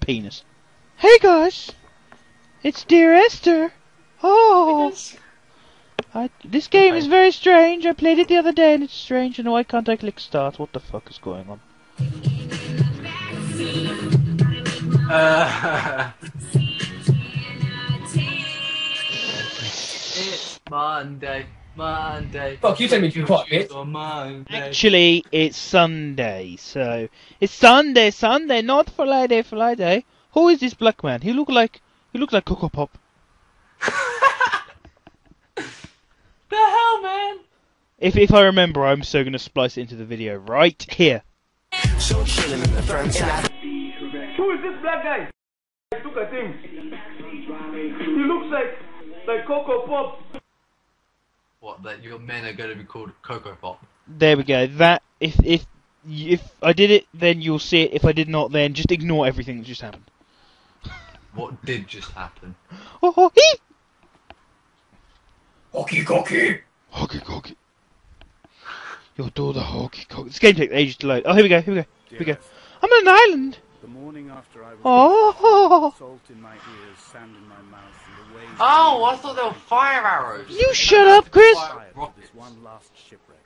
penis. Hey guys, it's Dear Esther. Oh, I, this game is very strange. I played it the other day and it's strange. And why can't I click start? What the fuck is going on? Uh, it's Monday, Monday. Fuck, you tell me to be bitch. Actually, it's Sunday, so it's Sunday, Sunday, not Friday, Friday. Who is this black man? He look like he looks like Coco Pop. the hell, man? If if I remember, I'm so gonna splice it into the video right here. So chilling in the front side. Who is this black guy? Look at him. He looks like like Coco Pop. What? That your men are going to be called Coco Pop? There we go. That if if if I did it, then you'll see it. If I did not, then just ignore everything that just happened. What did just happen? Oh, oh, hee! Hockey cocky. Hockey cocky. Your daughter hockey cocky. This game takes ages to load. Oh, here we go. Here we go. Here we go. I'm on an island. The morning after I was Oh. salt in my ears, sand in my mouth, and the waves. Oh, I thought they were fire arrows. You shut up, Chris. Fire This rockets. one last shipwreck.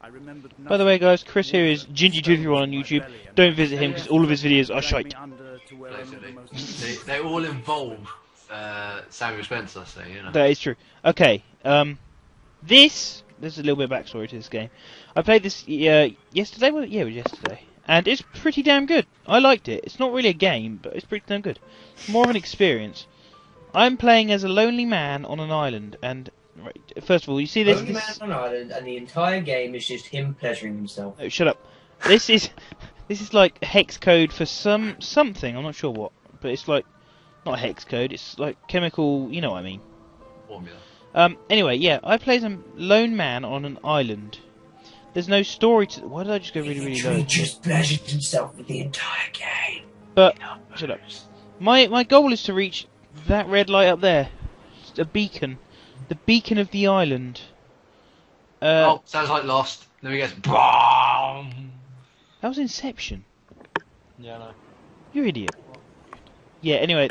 I remembered By the way, guys, Chris here is Gingy231 on YouTube. Don't visit him because all of his videos are shite. They, they all involve uh, Samuel Spencer, so you know. That is true. Okay, um, this there's a little bit of backstory to this game. I played this uh, yesterday. Was it? Yeah, it was yesterday, and it's pretty damn good. I liked it. It's not really a game, but it's pretty damn good. More of an experience. I'm playing as a lonely man on an island, and right, first of all, you see this. Only man on an island, and the entire game is just him pleasuring himself. oh, shut up. This is this is like hex code for some something. I'm not sure what, but it's like not hex code. It's like chemical. You know what I mean. Formula. Um, anyway, yeah, I play as a lone man on an island. There's no story to. Why did I just go really, really literally low? just pleasured himself with the entire game. But shut up. My my goal is to reach that red light up there. It's a beacon, the beacon of the island. Uh, oh, sounds like Lost. Let me guess. Boom. that was Inception. Yeah, no. You idiot. Yeah. Anyway,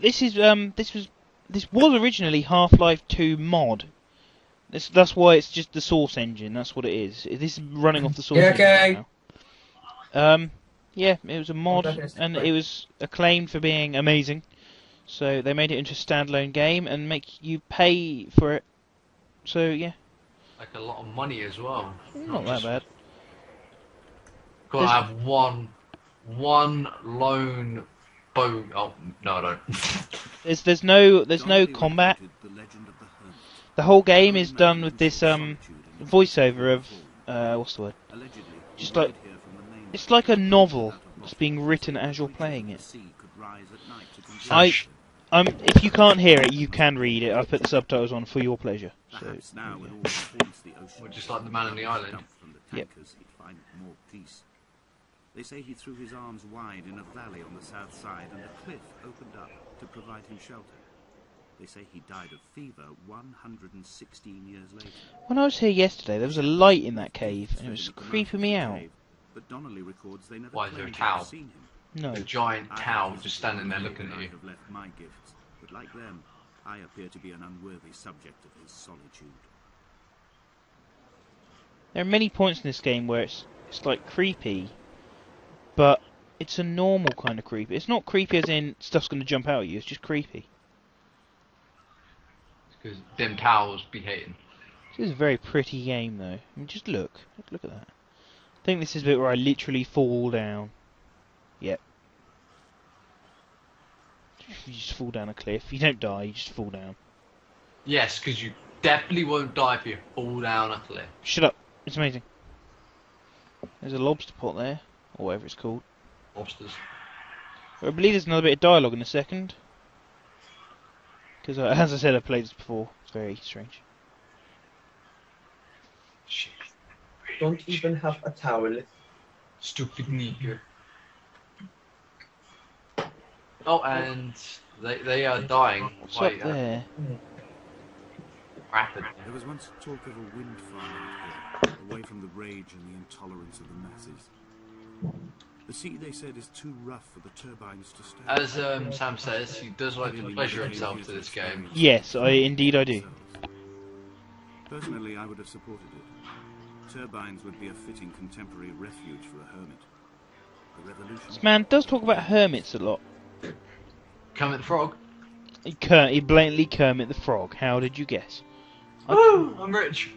this is um this was this was originally Half-Life 2 mod. This, that's why it's just the Source engine. That's what it is. This is running off the Source Yeah, engine okay. now. Um, yeah, it was a mod, and it was acclaimed for being amazing. So they made it into a standalone game and make you pay for it. So yeah, Like a lot of money as well. not that just- bad. Got to have one, one lone bow. Oh no, I don't. There's there's no there's no combat. The whole game is done with this um voiceover of uh what's the word? Allegedly. Just like it's like a novel that's being written as you're playing it. I um if you can't hear it, you can read it. I put the subtitles on for your pleasure. So Perhaps now, when all reports the ocean Well, just like the man on the island. Yep. tankers, he'd find more peace. They say he threw his arms wide in a valley on the south side, and a cliff opened up to provide him shelter. They say he died of fever 116 years later. when I was here yesterday, there was a light in that cave, and it was creeping me out. But Donnelly records they never Why, is there a claimed to have cow? seen him. No, A giant I cow have just standing there looking at I you. have left my gifts, but like them, I appear to be an unworthy subject of his solitude. there are many points in this game where it's it's like creepy, but it's a normal kind of creepy. It's not creepy as in stuff's going to jump out at you. It's just creepy. Because them cows be hating. This is a very pretty game, though. I mean, just look. Look at that. I think this is the bit where I literally fall down. Yep. You just fall down a cliff. You don't die, you just fall down. Yes, because you definitely won't die if you fall down a cliff. Shut up. It's amazing. There's a lobster pot there, or whatever it's called. Lobsters. I believe there's another bit of dialogue in a second. Because, uh, as I said, I've played this before. It's very strange. Shit. Don't even have a towel. Stupid nigger. Oh, and they they are dying What's quite up uh, there? rapidly. There was once talk of a wind farm out here, away from the rage and the intolerance of the masses. The sea, they said, is too rough for the turbines to stay. As um, Sam says, he does like to pleasure himself to this game. Yes, I indeed I do. Personally, I would have supported it. Turbines would be a fitting contemporary refuge for a hermit. The revolution. This man does talk about hermits a lot. Kermit the Frog. He, Ker- he blatantly Kermit the Frog. How did you guess? I Woo! I'm rich.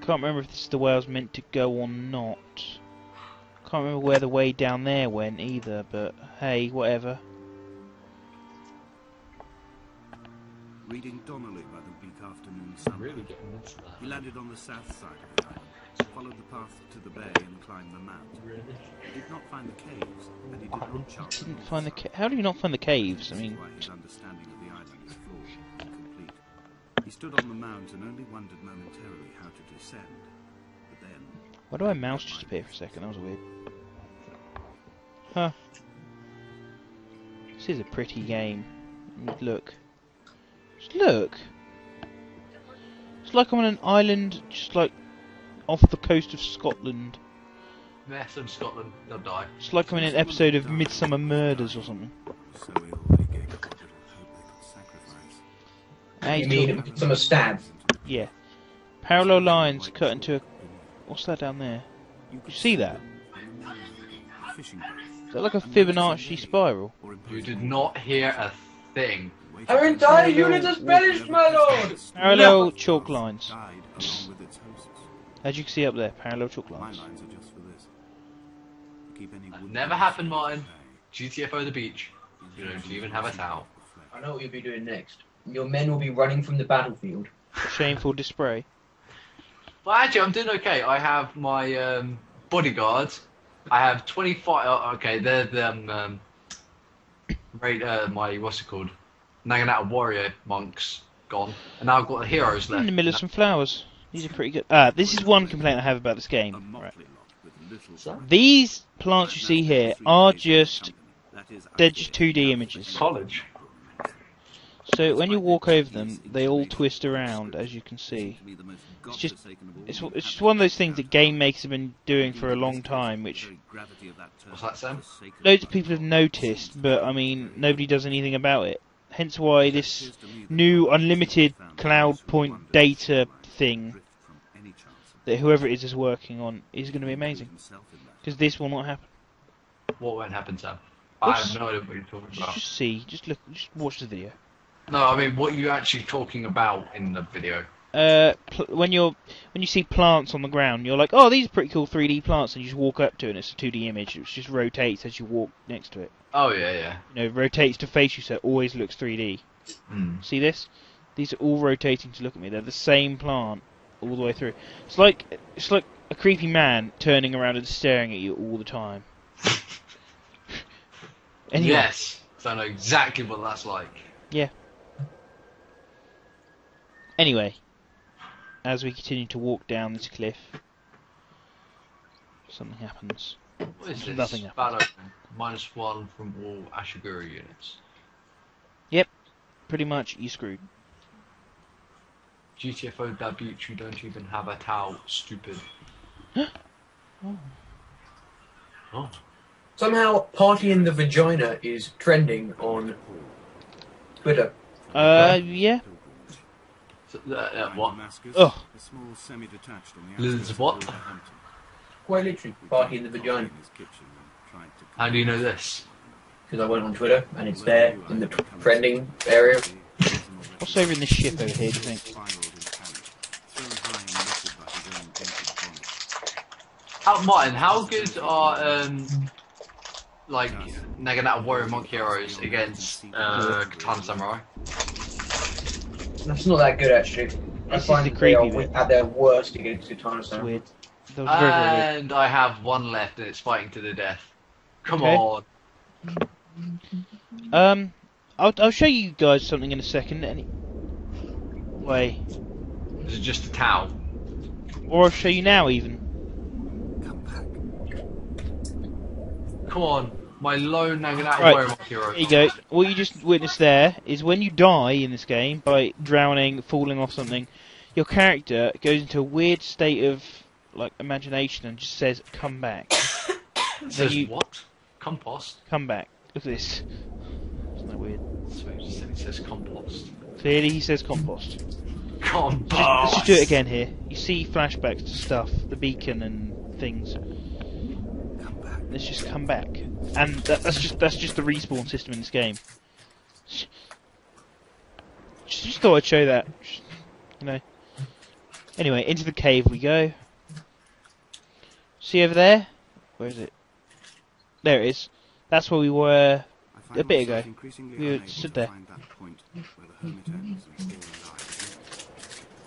can't remember if this is the way I was meant to go or not. Can't remember where the way down there went either, but hey, whatever. Reading Donnelly by the bleak afternoon sun. Really getting into that. He landed on the south side of the island, followed the path to the bay and climbed the mount. He did not find the caves, and he did not chart Didn't find the ca- How do you not find the caves? I mean, why his understanding of the island is flawed and incomplete. He stood on the mount and only wondered momentarily how to descend. But then, why do I mouse just appear for a second? That was weird. Huh. This is a pretty game. Look. Just look. It's like I'm on an island just like off the coast of Scotland. Mess in Scotland, they'll die. It's like I'm in an episode of Midsomer Murders or something. so ill they gave up hope they could sacrifice. Now You he's mean talking- some stab? Yeah. Parallel lines cut into a. What's that down there? You You see that? Fishing boat Is that like a Fibonacci spiral? or You did not hear a thing. Our entire unit has perished, my lord! Parallel chalk lines. Died along with its hosts. As you can see up there, parallel chalk lines. lines are just for this. To keep any would-be never happened, Martin. at bay. GTFO the beach. You don't even have a towel. I know what you'll be doing next. Your men will be running from the battlefield. Shameful display. Well, actually, I'm doing okay. I have my um, bodyguards. I have 25. Oh, okay, they're the um, um, right, uh, my what's it called? Naginata warrior monks gone, and now I've got the heroes In left. the middle of some flowers. These are pretty good. Ah, this is one complaint I have about this game. Right. motley lot with little So? These plants you see here are just they're just 2D images. College. So when you walk over them, they all twist around, as you can see. It's just it's it's just one of those things that game makers have been doing for a long time, which What's that, Sam? loads of people have noticed, but I mean nobody does anything about it. Hence why this new unlimited cloud point data thing that whoever it is is working on is going to be amazing because this will not happen. What won't happen, Sam? I Oops. have no idea what you're talking about. just see, just look, just watch the video. No, I mean, what are you actually talking about in the video? Uh, pl- when you're when you see plants on the ground, you're like, oh, these are pretty cool 3D plants, and you just walk up to it, and it's a 2D image. It just rotates as you walk next to it. Oh yeah, yeah. You know, rotates to face you, so it always looks 3D. Hmm. See this? These are all rotating to look at me. They're the same plant all the way through. It's like it's like a creepy man turning around and staring at you all the time. anyway, Yes, I know exactly what that's like. Yeah. Anyway, as we continue to walk down this cliff, something happens. What is this? Nothing happens. minus One from all Ashigaru units. Yep, pretty much, you screwed. GTFO debut, you don't even have a towel, stupid. Oh. Oh. Somehow, Party in the Vagina is trending on Twitter. Uh, yeah. So, uh, uh, what? Ugh. A small semi-detached on the outskirts of what? Quite literally, which Party in the Vagina. in his kitchen and tried to How do you know this? Because I went on Twitter and it's there in the trending area. What's over in this ship over here? Do you think? How, Martin, how good are, um, like, Naginata Warrior Monk heroes against, uh, Katana Samurai? That's not that good actually. I This is find the they are creepy wi- bit. at their worst against Katana It's Samurai. weird. That very, very weird. And I have one left and it's fighting to the death. Come Okay. on. Um, I'll I'll show you guys something in a second. Any way, This is just a towel. or I'll show you now even. Come back. Come on. My lone Naginata Right. Warrior Monk hero. There you go. What you just witnessed there is when you die in this game by drowning, falling off something, your character goes into a weird state of like imagination and just says, "Come back." It says you- what? Compost. Come back. Look at this. Isn't that weird? So it just said it says compost. Clearly he says compost. Compost. Let's just do it again here. You see flashbacks to stuff, the beacon and things. Come back. Let's just come back, and that, that's just that's just the respawn system in this game. Just, just thought I'd show that. Just, You know. Anyway, into the cave we go. See over there? Where is it? There it is. That's where we were. A bit ago. We were unable stood there. find that point where the hermit ends and Fallen lies.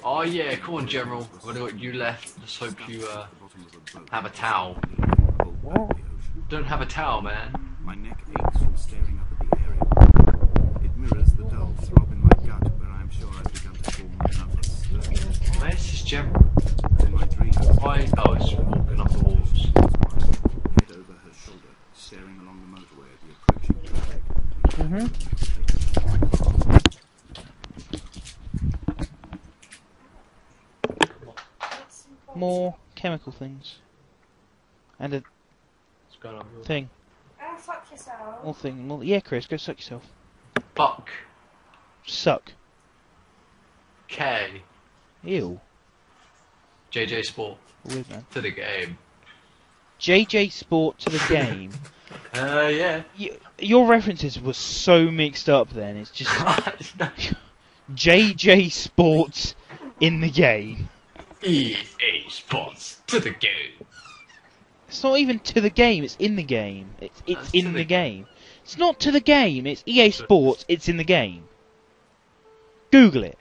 Oh yeah, come on, General. What do you left? Let's hope you uh, At the bottom of a boat. have a towel. Pulled back the ocean. Don't have a towel, man. My neck aches from staring up at the area. It mirrors the dull throb in my gut where I am sure I've begun to form another stir. Where's this General? In my dreams, Why? Oh, it's walking up the walls. head over her shoulder, staring along the motorway at the approaching traffic. Mm-hmm. More chemical things. And a What's going on? thing. Oh, fuck yourself. More thing. More, yeah, Chris, go suck yourself. Fuck. Suck. K. Ew. JJ Sport Weird man. to the game. JJ Sport to the game. Uh, yeah. Y your references were so mixed up then. It's just JJ Sports in the game. EA Sports to the game. It's not even to the game. It's in the game. It's it's That's in the- the game. It's not to the game. It's EA Sports. It's in the game. Google it.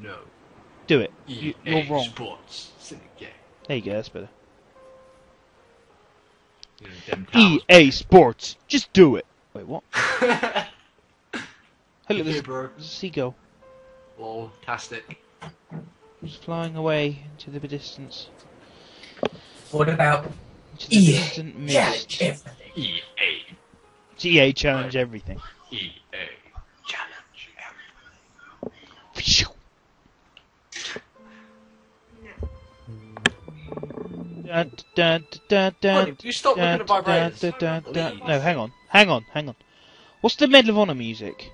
No. Do it. EA You, you're wrong. Sports to the game. There you go. That's better. You know. EA Sports. Just do it. Wait, what? Hey, look, Okay, there's, bro. there's a seagull. Lol, tastic. Just flying away into the distance. What about Into the EA? distant mist. Challenge everything. EA. It's EA challenge everything. EA. Challenge. Phew. Dun, dun, dun, dun, Buddy, you stop looking at vibrators. dun, dun, dun. No, hang on, hang on, hang on. What's the Medal of Honor music?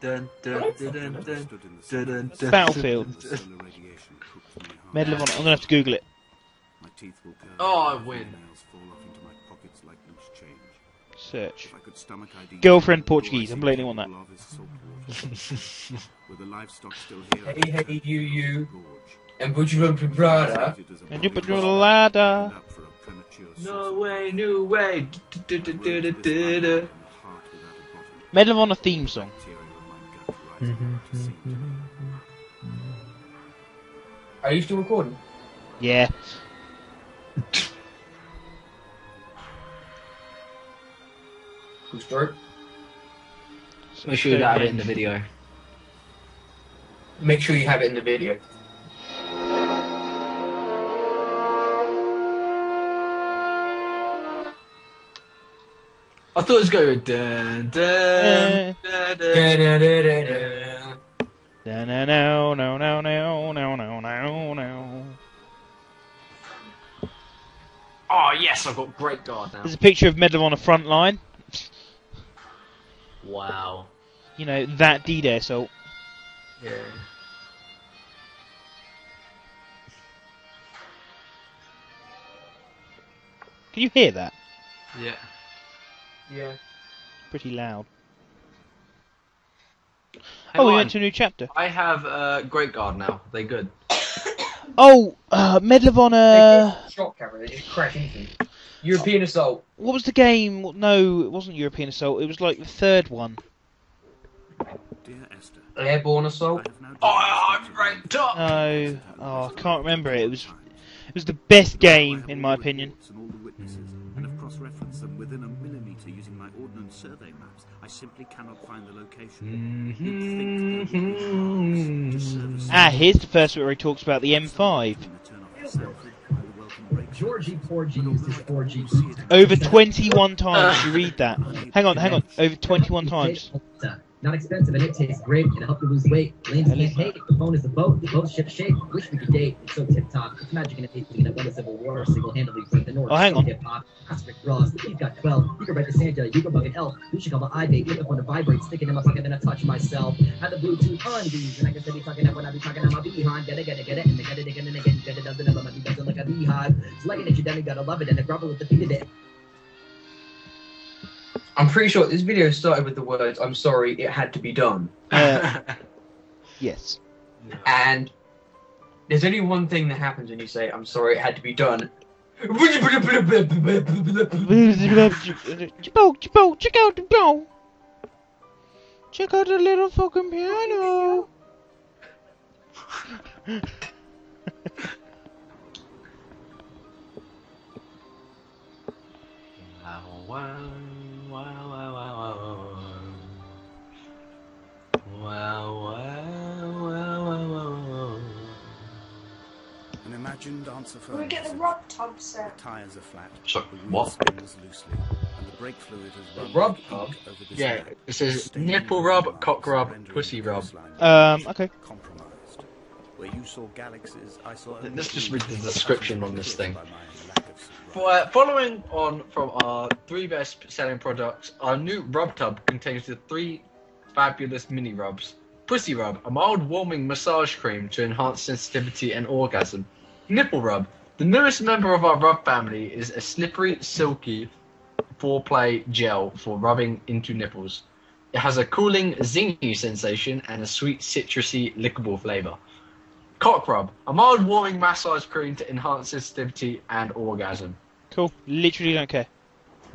Dun, dun, dun, dun, dun. Stood in the Dun, sun. dun, dun, Battlefield. The solar radiation cooked me hard. Medal of Honor. I'm gonna have to Google it. Oh, I win. Search. Girlfriend Portuguese. I'm blatantly on that. hey, hey, you, you. And would you run for Prada? And you put your ladder. No way, no way. Medal of Honor theme song. Mm-hmm, mm-hmm, mm-hmm. Are you still recording? Yeah. Cool story. Make sure you have it in the video. Make sure you have it in the video. I thought it was going dun dun dun dun. Da-da-da-da-da. No, no, no, no, no, no, no, no, no, no. Oh yes, I've got great guard now. There's a picture of Medal on the front line. Wow. You know, that D-Day assault. Yeah. Can you hear that? Yeah. Yeah. Pretty loud. Hey, oh, we went to a new chapter. I have uh, great guard now. They good. Oh, uh, Medal of Honor. Shot camera, they just crash into you. European assault. What was the game? No, it wasn't European Assault. It was like the third one. Dear Esther, Airborne assault. have Oh, I'm steps ranked up. No, oh, I can't remember it. It was, it was the best game in my opinion. And all the witnesses, and have cross-referenced them within a millimeter using my ordnance survey maps. I simply cannot find the location. You'd think there would be service Ah, here's the first bit where he talks about the M5. between the turn off the Sanford and the welcome break. Georgie 4G used his 4G. Over 21 times. You read that. Hang on, hang on. Over 21 times. Not expensive and it tastes great. Can help you lose weight. Lanes can't hate. The phone is the boat. The boat ship shape. Wish we could date. It's so tip top. It's magic in a pastry and won the Civil War. Single handedly break the North. Oh, hang on. Hip hop. Cosmic Ross. You've got 12. You can write to Santa. You can bug an elf. You should call my eye date. Look up on the vibrate. Sticking in my pocket. Then I touch myself. Had the Bluetooth on these. And I can steady talking up when I be talking on my behind. Get it, get it, get it. And get it again and again. Get it, doesn't ever. My doesn't like a beehive. It's like it. You then you gotta love it. And the gravel with the feet of it. I'm pretty sure this video started with the words "I'm sorry, it had to be done," Uh, yes. and there's only one thing that happens when you say "I'm sorry, it had to be done." Chippo, chippo, check out the bow. Check out the little fucking piano. Wow, wow, wow, An imagined answer for we get the rod tub set? The tires are flat. Sorry, the wheel what? spins loosely, and the brake fluid has run rub tub? over the Yeah, side, it says nipple rub, cock rub, pussy rub. Um, okay. Compromised. Where you saw galaxies, I saw Let's just trees read the description on this thing. my lack of sobriety. For, uh, following on from our three best selling products, our new rub tub contains the three fabulous mini rubs. Pussy Rub, a mild warming massage cream to enhance sensitivity and orgasm. Nipple Rub, the newest member of our rub family, is a slippery, silky foreplay gel for rubbing into nipples. It has a cooling, zingy sensation and a sweet, citrusy, lickable flavor. Cock Rub, a mild warming massage cream to enhance sensitivity and orgasm. Cool. Literally don't care.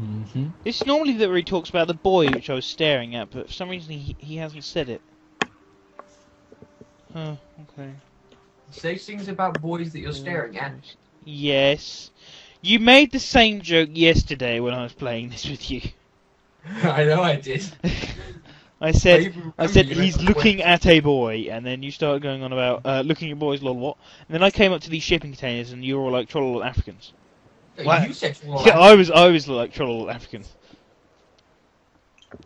Mm-hmm. It's normally that where he talks about the boy which I was staring at, but for some reason he, he hasn't said it. Oh, okay. Say things about boys that you're staring at. Yes. You made the same joke yesterday when I was playing this with you. I know I did. I said, even I said he's looking at a boy, and then you started going on about uh, looking at boys, lol, what? And then I came up to these shipping containers, and you were all like trollol Africans. What? You said all Yeah, that. I was, I was like trollol Africans.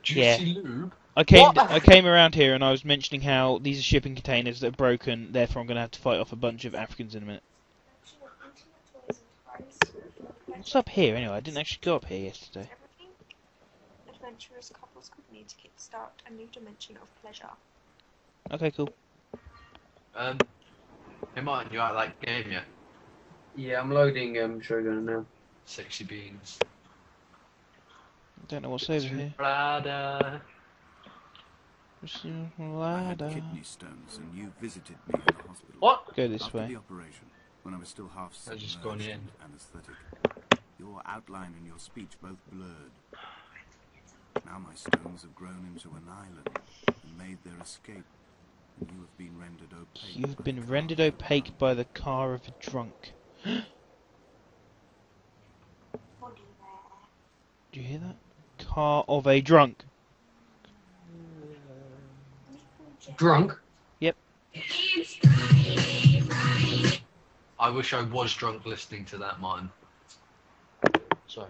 Juicy lube. I came, What? I came around here, and I was mentioning how these are shipping containers that are broken. Therefore, I'm going to have to fight off a bunch of Africans in a minute. What's up here anyway? I didn't actually go up here yesterday. Adventurous couples company to kickstart a new dimension of pleasure. Okay, cool. Um, hey Martin, you out like game yet? Yeah, I'm loading um, Shogun now. Sexy beans. Don't know what's over here. Brada. Just, uh, I had ladder. kidney stones, and you visited me in the hospital. What? Go this After way. the operation, when I was still half I've just gone in. anesthetic, your outline and your speech both blurred. Now my stones have grown into an island and made their escape, and you have been rendered opaque. You've been rendered opaque by the car of a drunk. Body wear. Do you hear that? Car of a drunk. Drunk? Yep. I wish I was drunk listening to that, Martin. Sorry.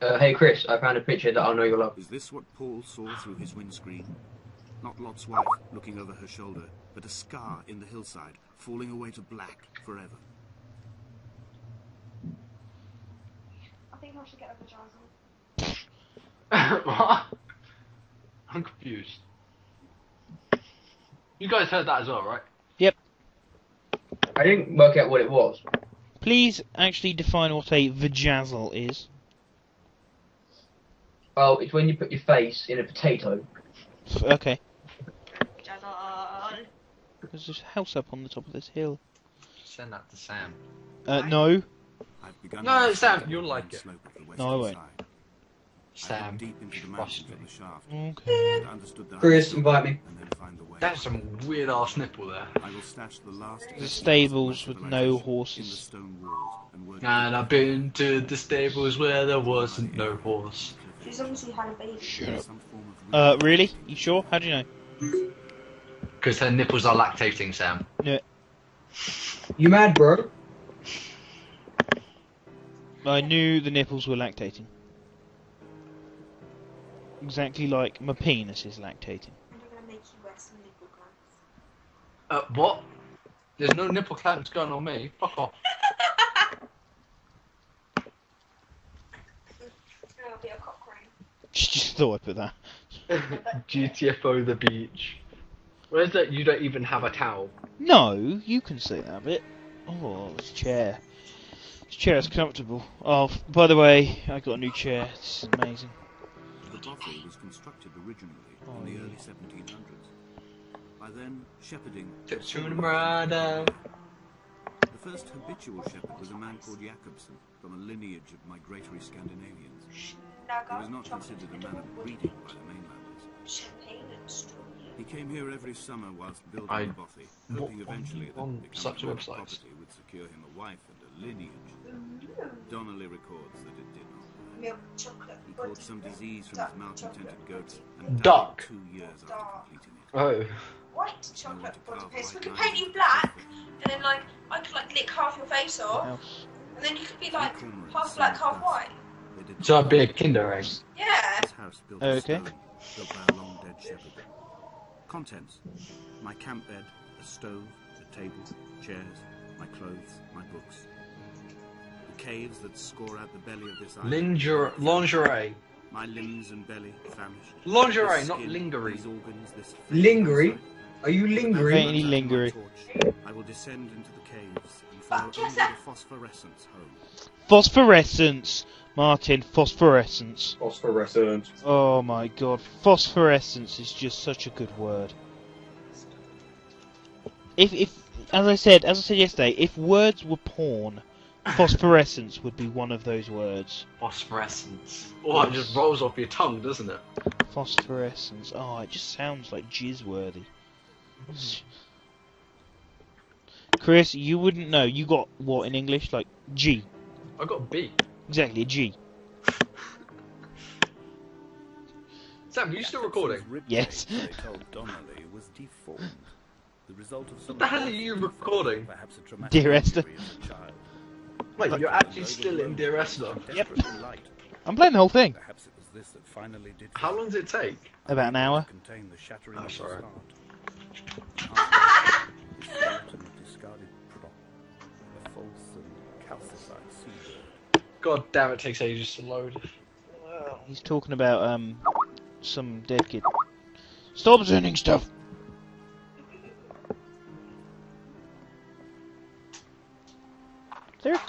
Uh, hey Chris, I found a picture that I'll know you'll love. Is this what Paul saw through his windscreen? Not Lot's wife looking over her shoulder, but a scar in the hillside, falling away to black forever. I think I should get a vagina. what? I'm confused. You guys heard that as well, right? Yep. I didn't work out what it was. Please actually define what a vajazzle is. Well, it's when you put your face in a potato. Okay. Vagina. There's this house up on the top of this hill. Send that to Sam. Uh, no. I've begun No, to Sam, you'll like grand it. slope of the No, I won't. side. I Sam, deep into the trust mountains me. of the shaft Okay. understood the Chris, invite me. and then find the way. That's some weird ass nipple there. I will stash the last The vestiges stables with no civilization in the horses. stone walls and work And I've been to the stables where there wasn't no horse. She's obviously had a baby. some form of Uh, really? You sure? How do you know? Because her nipples are lactating, Sam. Yeah. You mad, bro? I knew the nipples were lactating. Exactly like my penis is lactating. Uh, what? There's no nipple clamps going on me. Fuck off. It'll be a cock ring. Just thought I'd put that. GTFO the beach. Where's that? You don't even have a towel. No, you can say that bit. Oh, it's a chair. This chair is comfortable. Oh, by the way, I got a new chair. It's amazing. The brothel was constructed originally in oh, the early 1700s. By then, shepherding. The first habitual shepherd was a man called Jakobsen, from a lineage of migratory Scandinavians. He was not considered a man of breeding by the mainlanders. Champagne and straw. He came here every summer whilst building I- the bothy, hoping eventually that on becoming such Lord's websites. property would secure him a wife and a lineage. Donnelly records that it did not. Milk chocolate. He caught some disease from his malcontented chocolate, goats wood, and died two years after completing it. Oh. White chocolate body paste. We could paint you black, and then like I could like lick half your face off, House. and then you could be like half black, half white. So I'd be a Kinder egg. Yeah. This house built of okay. built by a long dead shepherd. Contents: my camp bed, a stove, a table, chairs, my clothes, my books. The caves that score out the belly of this island. Linger- lingerie. My limbs and belly famished. Lingerie, This not lingerie. These organs, this Lingerie? Are you lingering? any lingerie. I will descend into the caves and follow Fuck only the phosphorescence home. Phosphorescence, Martin. Phosphorescence. Phosphorescent. Oh my god, phosphorescence is just such a good word. If, if, as I said, as I said yesterday, if words were porn, phosphorescence would be one of those words. Phosphorescence. Oh, it just rolls off your tongue, doesn't it? Phosphorescence. Oh, it just sounds like jizz worthy. Hmm. Chris, you wouldn't know. You got what in English? Like G. I got B. Exactly, a G. Sam, are you still recording? Yes. They told Donnelly was deformed. The result of some What the hell are you recording? Perhaps a traumatic Dear Esther. Injury as a child. Wait, you're actually still in Dear Esther. Yep. Desperately. I'm playing the whole thing. Perhaps it was this that finally did. How long does it take? About an hour. Contain the shattering Oh, sorry. heart. His skeleton of discarded prop, a false and calcified seabird. God damn, it takes ages to load. He's talking about um some dead kid. Stop sending stuff.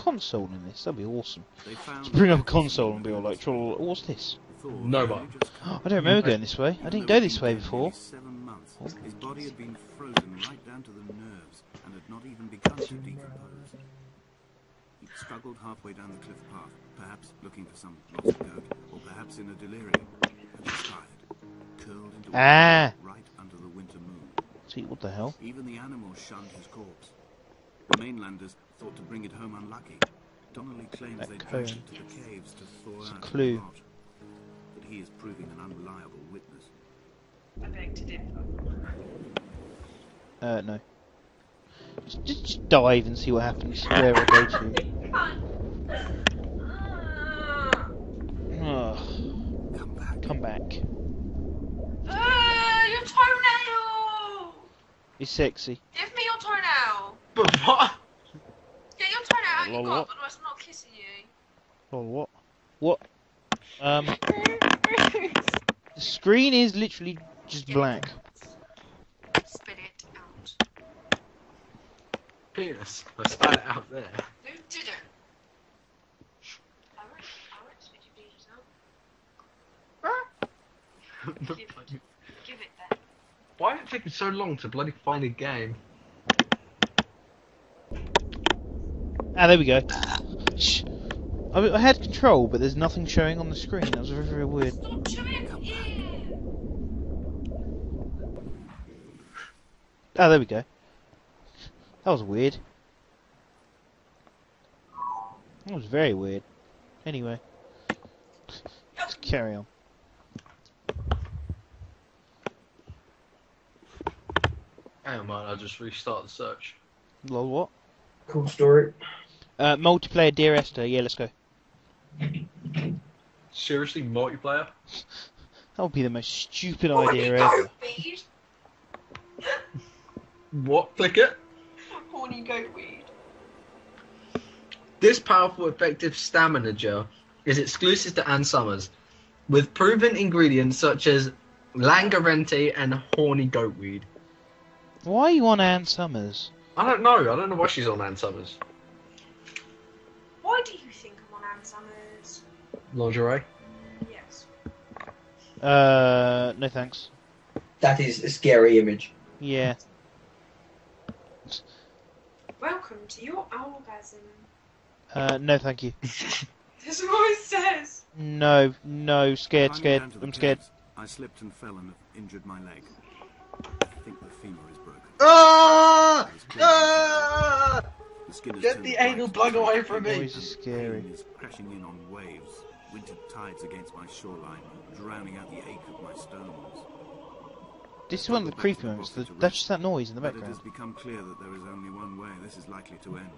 Console in this? That'd be awesome. They bring up a console and be all like, "Troll, what's this?" No, had but- only just come. I don't remember going this way. I didn't go this way before. Seven months. His body had been frozen right down to the nerves and had not even begun to decompose. He struggled halfway down the cliff path, perhaps looking for some lost goat, or perhaps in a delirium, and expired, curled into a Ah. right under the winter moon. See, what the hell? Even the animals shunned his corpse. The mainlanders thought to bring it home unlucky. Donnelly claims That they cone. dragged it to the caves to thaw It's a out clue. the rot. But he is proving an unreliable witness. I beg to differ. Uh, no. Just, just, just dive and see what happens. Where I go to. Ah. Come back. come back. Ah, your toenail! It's sexy. Give me your toenail! But what? Get your toenail out Lol, you what? otherwise I'm not kissing you. Oh, what? What? Um, the screen is literally just black. Spit it out. Penis. I spat it out there. Who did it? I won't, I won't spit your penis out. Give it. Give it then. Why did it take me so long to bloody find a game? Ah, there we go. Shh. I, I had control, but there's nothing showing on the screen. That was very, very weird. Stop chewing your ear! Ah, there we go. That was weird. That was very weird. Anyway. Let's carry on. Hang on, man, I'll just restart the search. Lol, what? Cool story. Uh, multiplayer Dear Esther. Yeah, let's go. Seriously, multiplayer? That would be the most stupid Oh, idea you go, ever. bees! What? Click it. Horny goat weed. This powerful, effective stamina gel is exclusive to Ann Summers, with proven ingredients such as L-arginine and horny goat weed. Why are you on Ann Summers? I don't know. I don't know why she's on Ann Summers. Why do you think I'm on Ann Summers? Lingerie. Yes. Uh, no thanks. That is a scary image. Yeah. Welcome to your orgasm. Uh, no thank you. That's what it says. No, no, scared, scared. down to the I'm scared. I slipped and fell and have injured my leg. I think the femur is broken. Ah! Ah! The skin has Get the white. anal plug away from me. Noise is scary. Pain is crashing in on waves, winter tides against my shoreline, drowning out the ache of my stones. This is one of the creepy moments. The, that's just that noise in the But it background. has become clear that there is only one way this is likely to end.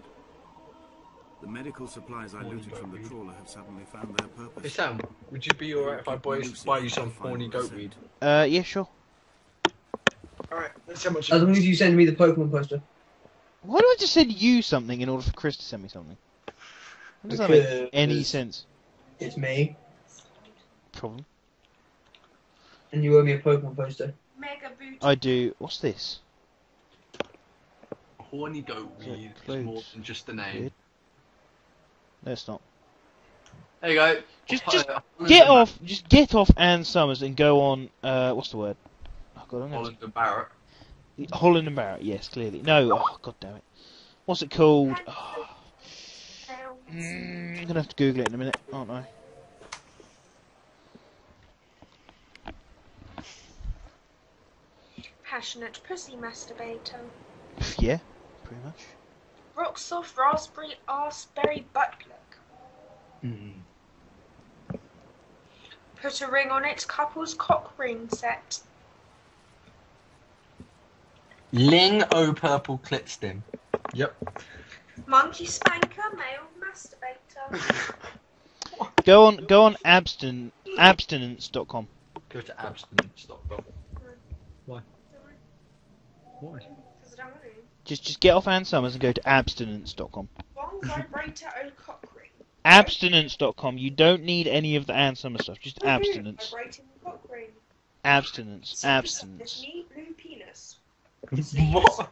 The medical supplies I looted from the trawler have suddenly found their Hey purpose. Sam, would you be alright if I buy, buy you some horny goatweed? Uh, yeah, sure. Alright, that's how much. As long as you send me the Pokemon poster. Why do I just send you something in order for Chris to send me something? How does that make any sense? It's me, Problem. and you owe me a Pokemon poster. Mega booty. I do. What's this? Horny goatweed is more than just the name. Weird. No, it's not. There you go. Just- Holland- just Get and off. Just get off Ann Summers and go on. Uh, what's the word? Oh God, I'm Bar- gonna Holland and Barrett. Holland and Barrett. Yes, clearly. No. Oh God damn it. What's it called? Oh, mm, I'm gonna have to Google it in a minute, aren't I? Passionate pussy masturbator. Yeah, pretty much. Rock soft raspberry arseberry butt plug. Put a ring on it, couple's cock ring set. Ling O purple clit stim. Yep. Monkey spanker, male masturbator. Go on. Go on. Abstin abstinence.com. Go to abstinence.com. Why? Why? Because I don't want to. Just just get off Ann Summers and go to abstinence.com. One vibrator, oh, O cock ring. Abstinence.com. You don't need any of the Ann Summers stuff. Just Woohoo, abstinence. Vibrating cock ring. Abstinence. Supersize Abstinence. blue penis. What?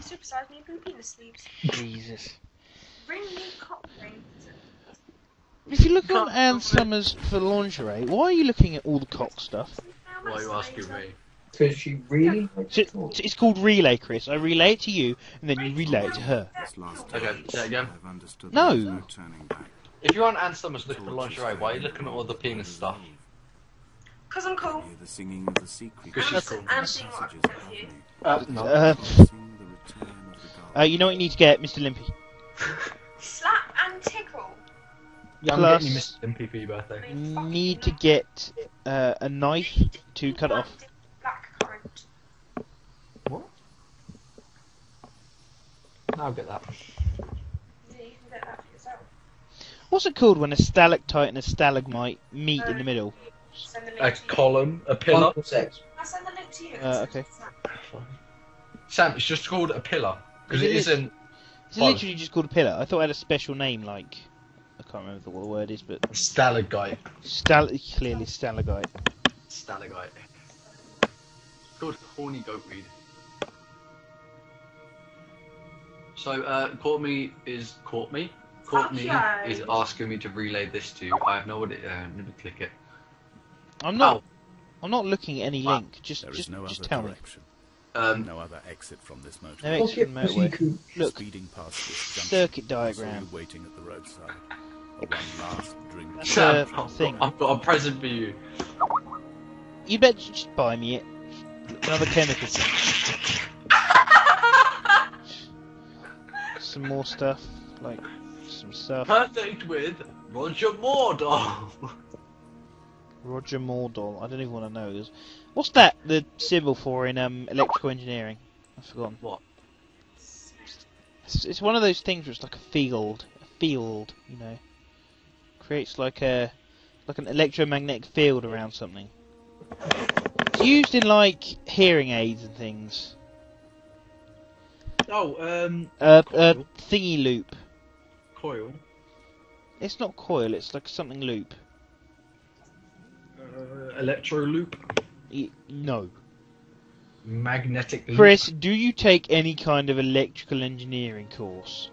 Supersize me blue penis sleeves. Jesus. Ring me cock ring. If you look on Ann Summers for lingerie, why are you looking at all the cock stuff? Why are you asking me? Because she really. So, so it's called relay, Chris. I relay it to you, and then you relay it to her. This last Okay, time, say it again. No. there is no turning back. If you're on Ann Summers looking for lingerie, why are you looking at all the penis stuff? Because I'm cool. Hear the singing of the sea Because she's cool. I'm seeing what I'm with you. Uh, no. Uh, uh, you know what you need to get, Mr. Limpy? Slap and tickle. yeah, I'm plus- getting you Mr. Limpy for your birthday. I mean, fucking Need to get uh, a knife to cut it off. Black currant. What? I'll get that. Yeah, you can get that for yourself. What's it called when a stalactite and a stalagmite meet in the middle? Send the link A to you. column, a pillar. Uncle sex. I'll send the link to you. Uh, okay. Sam, it's just called a pillar. Because It it isn't. It's Fine. literally just called a pillar. I thought it had a special name, like I can't remember what the word is, but stalagmite. stal clearly stalagite. Stalagmite. Called horny goatweed. So, uh, Courtney is Courtney. Courtney Fuck you. is asking me to relay this to you. I have no idea. Uh, let me click it. I'm not. Oh, I'm not looking at any link. Just, There is just, no just other tell me. Direction, um, no other exit from this motor. No exit from motorway. Look, Speeding past this junction, circuit I saw diagram. waiting at the roadside. A one last drink. That's Sam, I've, thing. got, I've got a present for you. You bet. Just buy me it. Another chemical thing. Some more stuff, like some stuff. Perfect with Roger Moore. Roger Mordall. I don't even want to know. This. What's that? The symbol for in um electrical engineering? I've forgotten. What? It's, it's one of those things where it's like a field, a field, you know, creates like a like an electromagnetic field around something. It's used in like hearing aids and things. Oh, um, Uh, uh, thingy loop. coil. It's not coil. It's like something loop. Uh, electro loop. Y- no. Magnetic loop. Chris, do you take any kind of electrical engineering course?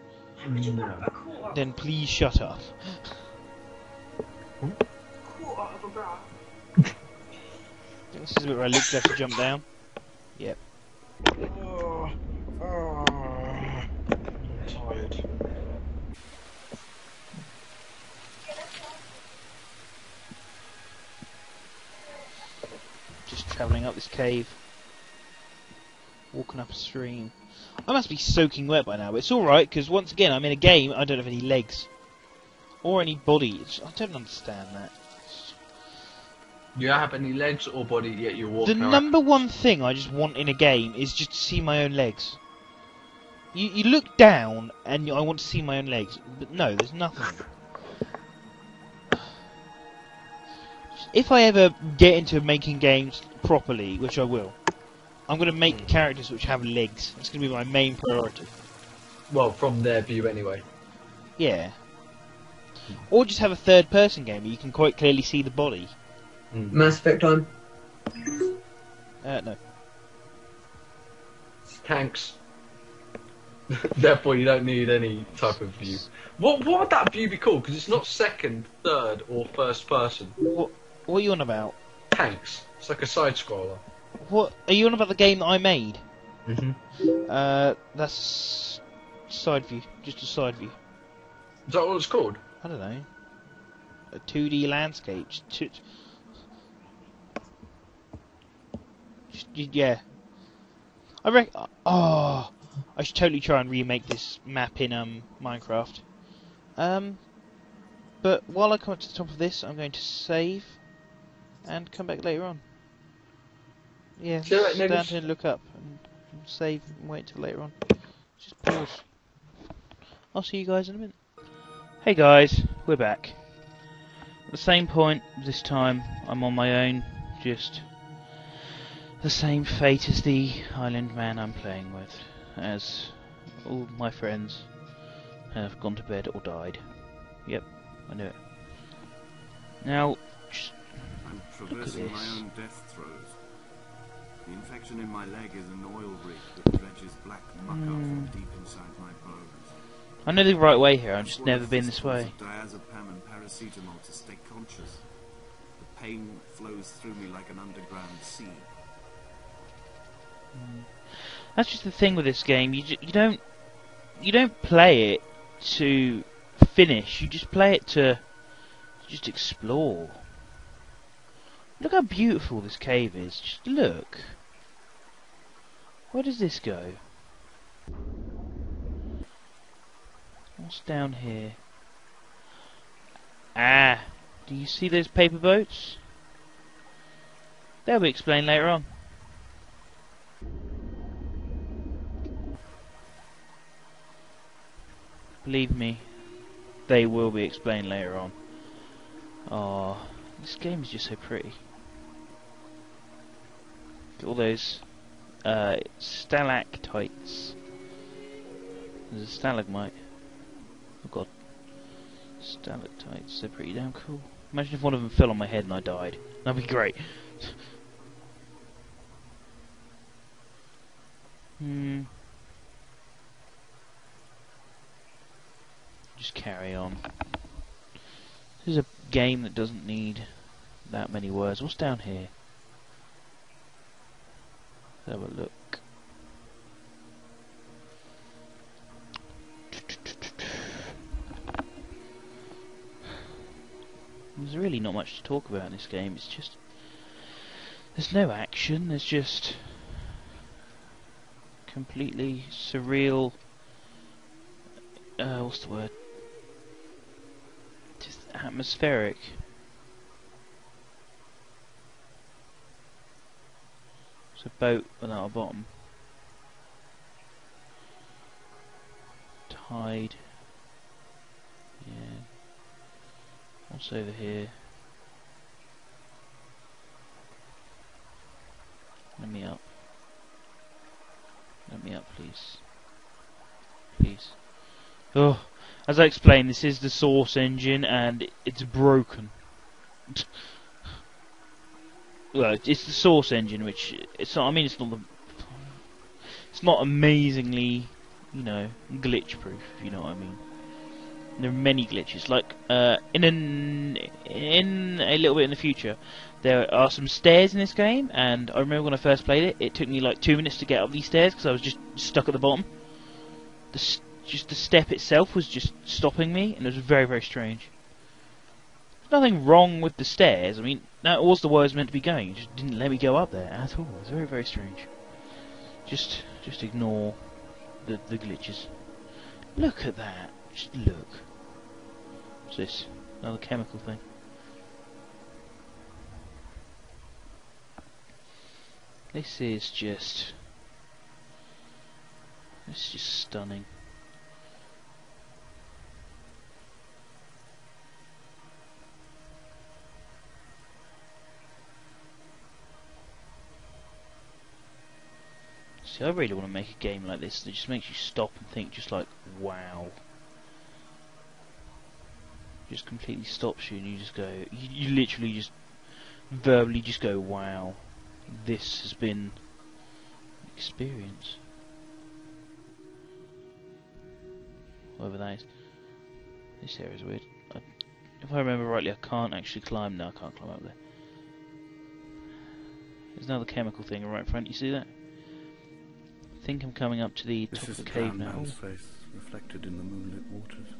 No. Then please shut up. quarter of a bra. This is a bit where Luke's have to jump down. Oh, oh, I'm tired. Just travelling up this cave. Walking up a stream. I must be soaking wet by now, but it's alright, because once again, I'm in a game, I don't have any legs. Or any body. It's- I don't understand that. You don't have any legs or body yet you're The walking around. number one thing I just want in a game is just to see my own legs. You, you look down, and I want to see my own legs. But no, there's nothing. If I ever get into making games properly, which I will, I'm going to make characters which have legs. That's going to be my main priority. Well, from their view anyway. Yeah. Or just have a third person game where you can quite clearly see the body. Mass Effect time. Uh, no. Tanks. Therefore, you don't need any type of view. What what would that view be called? Because it's not second, third, or first person. What, what are you on about? Tanks. It's like a side scroller. What Are you on about the game that I made? Mm-hmm. Uh, that's side view, just a side view. Is that what it's called? I don't know. A 2D landscape. Just, two- just y- yeah. I reckon. Oh, I should totally try and remake this map in um Minecraft. Um, but while I come up to the top of this, I'm going to save and come back later on. Yeah, See you later, stand niggas. here and look up and, and save and wait till later on. Just pause. I'll see you guys in a minute. Hey guys, we're back. At the same point, this time I'm on my own, just the same fate as the island man I'm playing with, as all my friends have gone to bed or died. Yep, I knew it. Now, just I'm at traversing my own death throes. The infection in my leg is an oil rig that dredges black muck up from hmm. deep inside my bones. I know the right way here. I've just never been this way. Diazepam and paracetamol to stay conscious. The pain flows through me like an underground sea. Hmm. That's just the thing with this game. You you don't you don't play it to finish. You just play it to just explore. Look how beautiful this cave is. Just look. Where does this go? What's down here? Ah, do you see those paper boats? They'll be explained later on. Believe me, they will be explained later on. Oh, this game is just so pretty. All those uh, stalactites. There's a stalagmite. Oh god. Stalactites, they're pretty damn cool. Imagine if one of them fell on my head and I died. That'd be great. hmm. Just carry on. This is a game that doesn't need that many words. What's down here? Have a look. There's really not much to talk about in this game. It's just there's no action. There's just completely surreal. Uh, what's the word? Just atmospheric. A boat without a bottom. Tide. Yeah. What's over here? Let me up. Let me up, please. please. Oh, as I explained, this is the Source engine, and it's broken. Well, it's the Source engine, which it's not. I mean, it's not the. It's not amazingly, you know, glitch proof. You know what I mean. There are many glitches. Like uh, in an in a little bit in the future, there are some stairs in this game, and I remember when I first played it, it took me like two minutes to get up these stairs because I was just stuck at the bottom. The just the step itself was just stopping me, and it was very very strange. Nothing wrong with the stairs. I mean, that was the way I was meant to be going. It just didn't let me go up there at all. It was very very strange. Just just ignore the the glitches. Look at that. Just look. What's this? Another chemical thing. This is just. This is just stunning. See, I really want to make a game like this that just makes you stop and think, just like, wow. Just completely stops you and you just go, you, you literally just verbally just go, wow, this has been experience. Whatever that is. This area is weird. I, if I remember rightly, I can't actually climb. No, I can't climb up there. There's another chemical thing right in front. You see that? I think I'm coming up to the This top of the cave now. man's face reflected in the moonlit waters.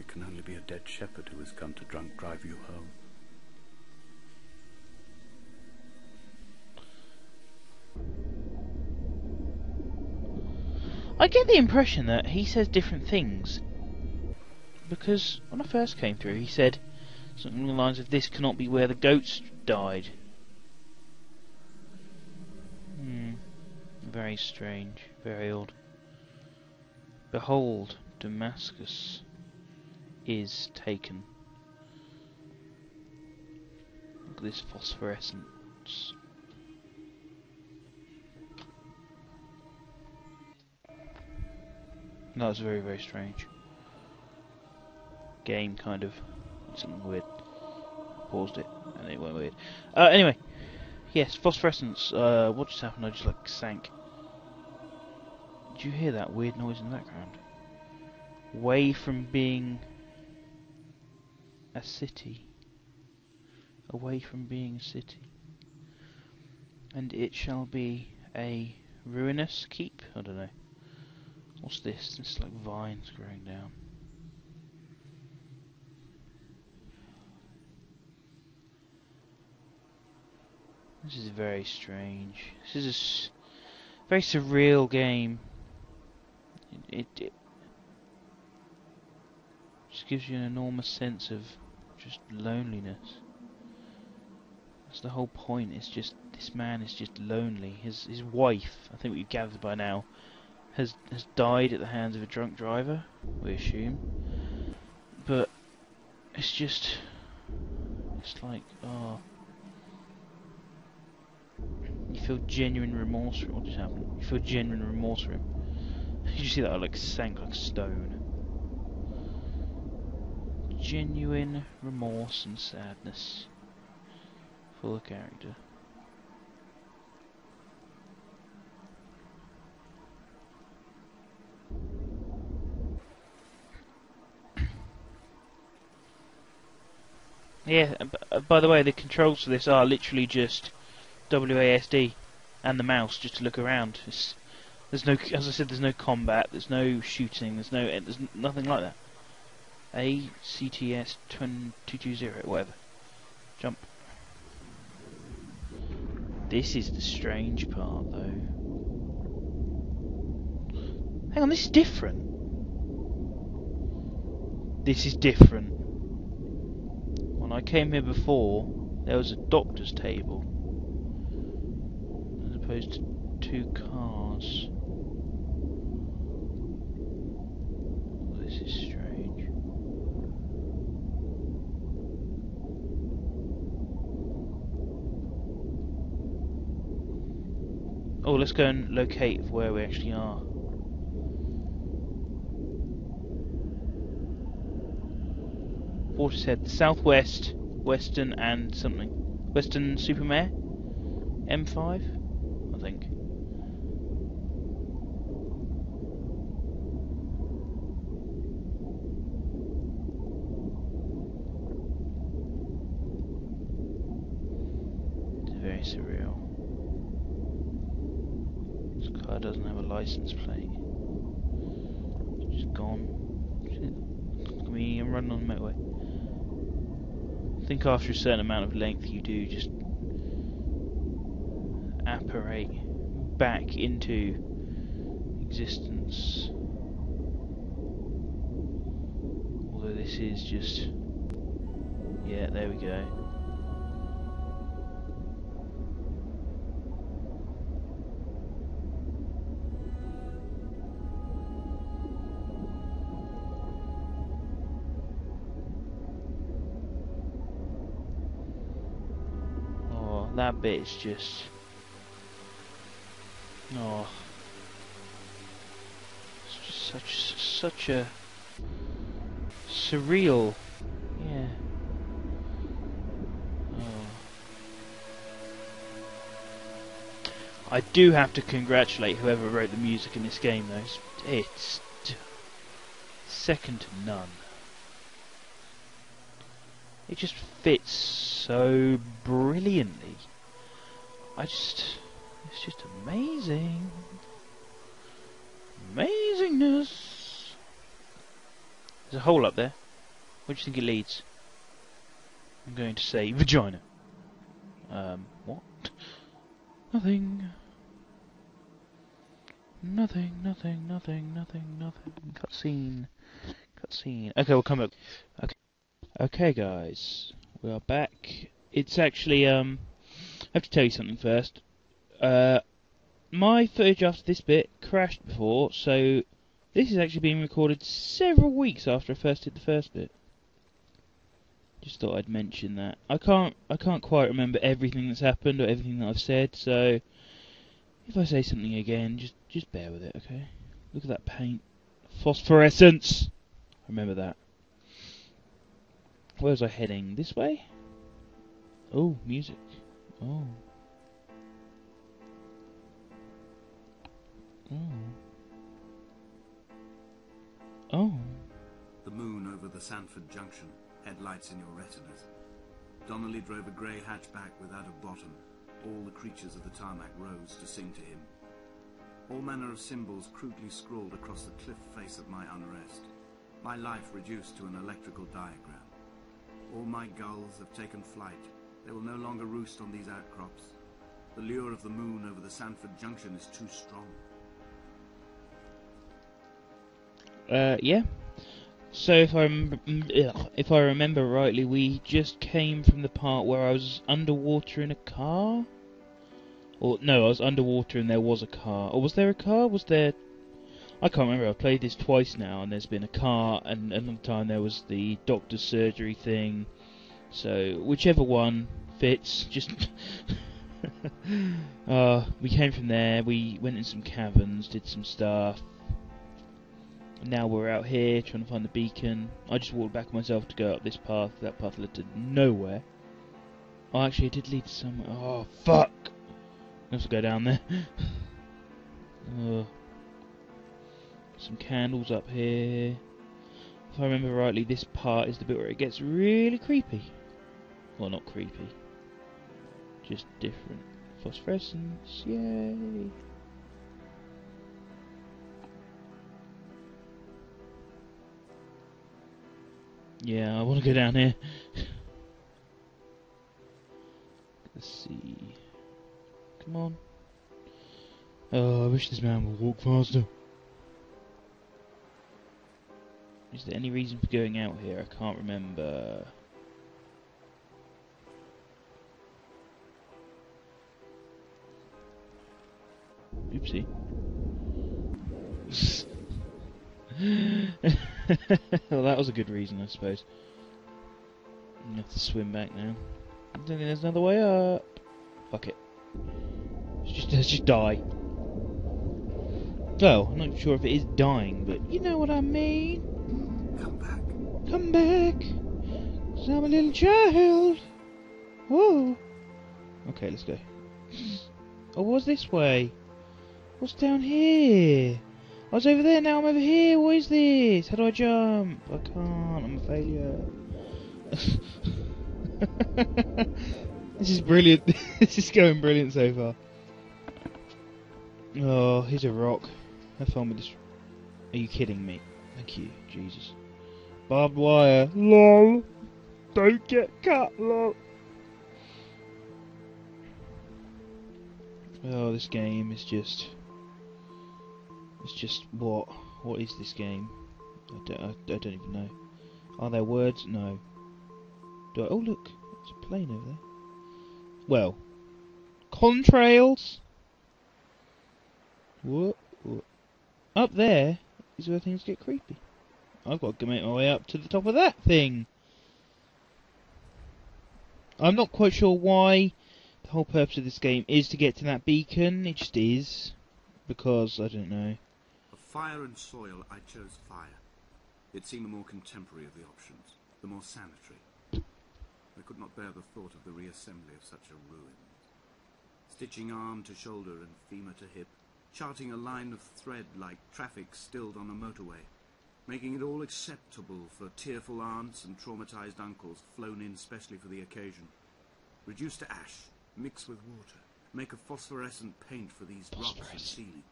It can only be a dead shepherd who has come to drunk drive you home. I get the impression that he says different things. Because when I first came through, he said something along the lines of, This cannot be where the goats died. Hmm. Very strange. Very odd. Behold, Damascus is taken. Look at this phosphorescence. That was very, very strange. Game kind of something weird. Paused it and it went weird. Uh, anyway, yes, phosphorescence. Uh, what just happened? I just like sank. Did you hear that weird noise in the background? Away from being a city. Away from being a city. And it shall be a ruinous keep? I don't know. What's this? It's like vines growing down. This is very strange. This is a very surreal game. It, it, just gives you an enormous sense of just loneliness. That's the whole point. It's just this man is just lonely. His his wife, I think we've gathered by now, has has died at the hands of a drunk driver. We assume, but it's just it's like oh, you feel genuine remorse for what just happened. You feel genuine remorse for him. You see that? I like sank like stone. Genuine remorse and sadness for the character. Yeah, uh, by the way, the controls for this are literally just WASD and the mouse just to look around. It's, there's no, as I said, there's no combat, there's no shooting, there's no, eh, there's nothing like that. A CTS 220, whatever. Jump. This is the strange part, though. Hang on, this is different. This is different. When I came here before, there was a doctor's table. As opposed to two cars. This is strange. Oh, let's go and locate where we actually are. Watershead, southwest, western and something. Western Supermare? M5? I think. License plate. Just gone. Shit. I mean, I'm running on the motorway. I think after a certain amount of length, you do just apparate back into existence. Although this is just. Yeah, there we go. That bit is just. Oh. It's just such such a surreal. Yeah. Oh. I do have to congratulate whoever wrote the music in this game though. It's, it's second to none. It just fits so brilliantly. I just it's just amazing. Amazingness. There's a hole up there. Where do you think it leads? I'm going to say vagina. Um, what? Nothing. Nothing, nothing, nothing, nothing, nothing. Cutscene. Cutscene. Okay, we'll come back. Okay. Okay, guys. We are back. It's actually, um, I have to tell you something first. Uh, my footage after this bit crashed before, so this is actually being recorded several weeks after I first did the first bit. Just thought I'd mention that. I can't I can't quite remember everything that's happened or everything that I've said, so if I say something again, just just bear with it, okay? Look at that paint. Phosphorescence! Remember that. Where was I heading? This way? Oh, music. Oh. Oh. Oh. The moon over the Sanford Junction, headlights in your retinas. Donnelly drove a grey hatchback without a bottom. All the creatures of the tarmac rose to sing to him. All manner of symbols crudely scrawled across the cliff face of my unrest. My life reduced to an electrical diagram. All my gulls have taken flight. They will no longer roost on these outcrops. The lure of the moon over the Sanford Junction is too strong. Uh, yeah. So if I if I remember rightly, we just came from the part where I was underwater in a car. Or no, I was underwater and there was a car. Or was there a car? Was there? I can't remember. I've played this twice now, and there's been a car, and another time there was the doctor's surgery thing. So whichever one fits, just. uh, we came from there. We went in some caverns, did some stuff. Now we're out here trying to find the beacon. I just walked back myself to go up this path. That path led to nowhere. Oh, actually, it did lead to somewhere. Oh, fuck! I have to go down there. Ugh. Some candles up here. If I remember rightly, this part is the bit where it gets really creepy. Well, not creepy. Just different. Phosphorescence, yay! Yeah, I want to go down here. Let's see. Come on. Oh, I wish this man would walk faster. Is there any reason for going out here? I can't remember. Oopsie. well, that was a good reason, I suppose. You have to swim back now. I don't think there's another way up. Fuck it. Let's just, let's just die. Well, I'm not sure if it is dying, but you know what I mean. Come back. Come back. 'Cause I'm a little child. Whoa. Okay, let's go. Oh, what's this way? What's down here? I was over there, now I'm over here. What is this? How do I jump? I can't. I'm a failure. this is brilliant. this is going brilliant so far. Oh, here's a rock. Have fun with this. Are you kidding me? Thank you, Jesus. Barbed wire. LOL. Don't get cut, lol. Oh, this game is just. It's just what? What is this game? I don't, I, I don't even know. Are there words? No. Do I, oh look, it's a plane over there. Well, contrails. What? Up there is where things get creepy. I've got to make my way up to the top of that thing. I'm not quite sure why the whole purpose of this game is to get to that beacon. It just is. Because, I don't know. Fire and soil, I chose fire. It seemed the more contemporary of the options, the more sanitary. I could not bear the thought of the reassembly of such a ruin. Stitching arm to shoulder and femur to hip, charting a line of thread like traffic stilled on a motorway, making it all acceptable for tearful aunts and traumatized uncles flown in specially for the occasion. Reduce to ash, mix with water, make a phosphorescent paint for these rocks and ceiling.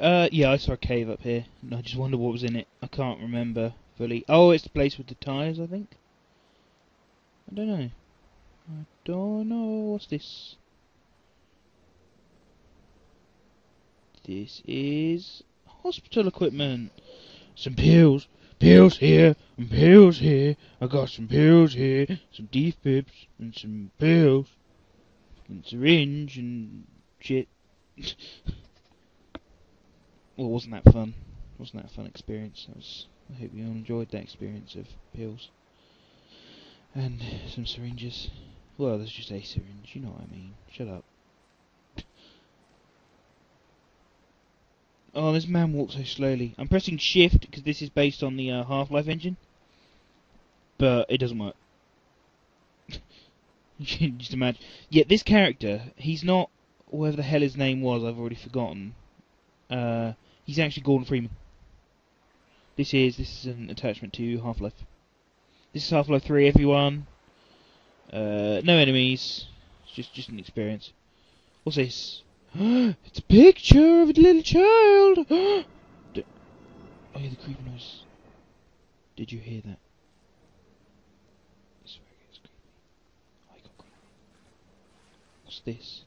Uh, yeah, I saw a cave up here, and I just wonder what was in it. I can't remember fully. Oh, it's the place with the tyres, I think. I don't know. I don't know. What's this? This is hospital equipment. Some pills. Pills here, and pills here. I got some pills here, some defibs, and some pills, and syringe, and shit. well, wasn't that fun? Wasn't that a fun experience? Was. I hope you all enjoyed that experience of pills and some syringes. Well, there's just a syringe. You know what I mean. Shut up. Oh, this man walks so slowly. I'm pressing shift because this is based on the uh, Half-Life engine, but it doesn't work. just imagine. Yet this character, he's not whatever the hell his name was. I've already forgotten. Uh, he's actually Gordon Freeman. This is this is an attachment to Half-Life. This is Half-Life 3, everyone. Uh, no enemies. It's just just an experience. What's this? it's a picture of a little child. I hear the creepy noise. Did you hear that? Creepy. I got. What's this?